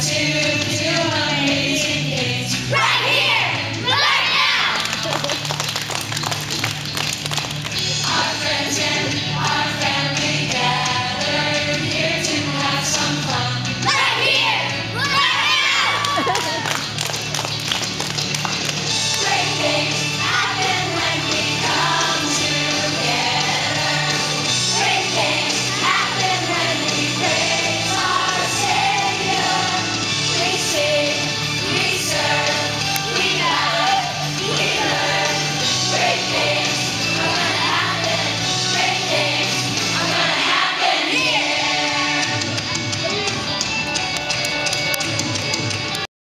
to